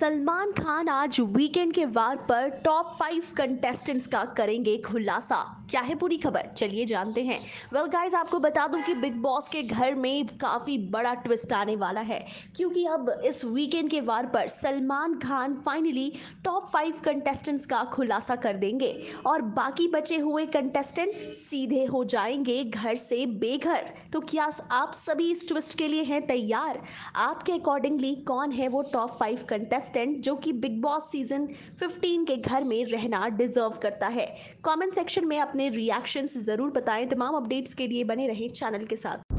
सलमान खान आज वीकेंड के वार पर टॉप फाइव कंटेस्टेंट्स का करेंगे खुलासा। क्या है पूरी खबर? चलिए जानते हैं। वेल well गाइस आपको बता दूँ कि बिग बॉस के घर में काफ़ी बड़ा ट्विस्ट आने वाला है, क्योंकि अब इस वीकेंड के वार पर Salman Khan finally top five contestants का खुलासा कर देंगे और बाकी बचे हुए कंटेस्टेंट सीधे हो जाएँगे घर से बेघर। तो क्या आप सभी इस ट्विस्ट के लिए हैं तैयार? आपके अकॉर्डिंगली कौन है वो टॉप फाइव कंटेस्ट कंटेस्टेंट जो कि बिग बॉस सीज़न 15 के घर में रहना डिजर्व करता है। कमेंट सेक्शन में अपने रिएक्शंस ज़रूर बताएँ। तमाम अपडेट्स के लिए बने रहें चैनल के साथ।